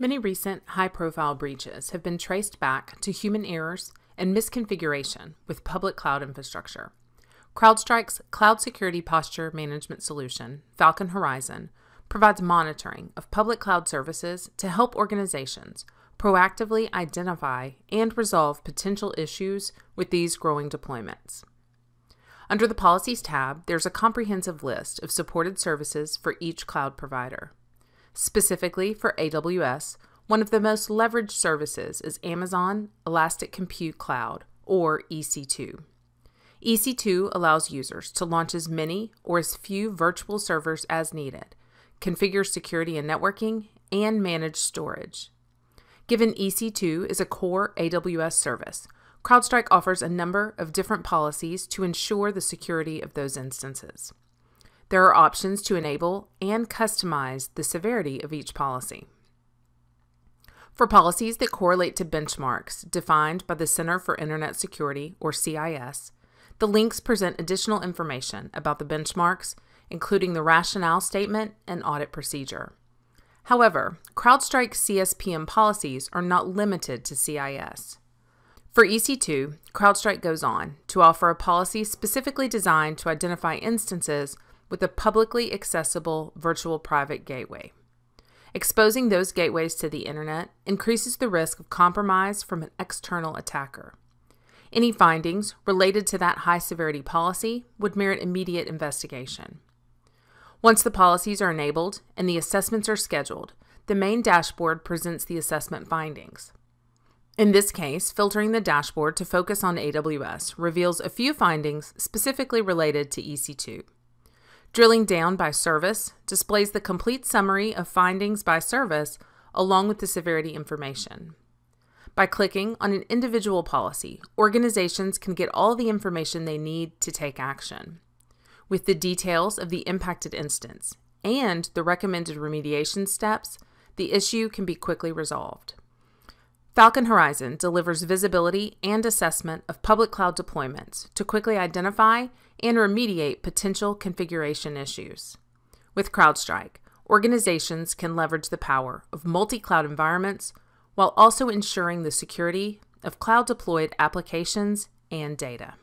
Many recent high profile breaches have been traced back to human errors and misconfiguration with public cloud infrastructure. CrowdStrike's Cloud Security Posture Management solution, Falcon Horizon, provides monitoring of public cloud services to help organizations proactively identify and resolve potential issues with these growing deployments. Under the Policies tab, there's a comprehensive list of supported services for each cloud provider. Specifically for AWS, one of the most leveraged services is Amazon Elastic Compute Cloud, or EC2. EC2 allows users to launch as many or as few virtual servers as needed, configure security and networking, and manage storage. Given EC2 is a core AWS service, CrowdStrike offers a number of different policies to ensure the security of those instances. There are options to enable and customize the severity of each policy. For policies that correlate to benchmarks defined by the Center for Internet Security, or CIS, the links present additional information about the benchmarks, including the rationale statement and audit procedure. However, CrowdStrike CSPM policies are not limited to CIS. For EC2, CrowdStrike goes on to offer a policy specifically designed to identify instances with a publicly accessible virtual private gateway. Exposing those gateways to the internet increases the risk of compromise from an external attacker. Any findings related to that high severity policy would merit immediate investigation. Once the policies are enabled and the assessments are scheduled, the main dashboard presents the assessment findings. In this case, filtering the dashboard to focus on AWS reveals a few findings specifically related to EC2. Drilling down by service displays the complete summary of findings by service along with the severity information. By clicking on an individual policy, organizations can get all the information they need to take action. With the details of the impacted instance and the recommended remediation steps, the issue can be quickly resolved. Falcon Horizon delivers visibility and assessment of public cloud deployments to quickly identify and remediate potential configuration issues. With CrowdStrike, organizations can leverage the power of multi cloud environments while also ensuring the security of cloud deployed applications and data.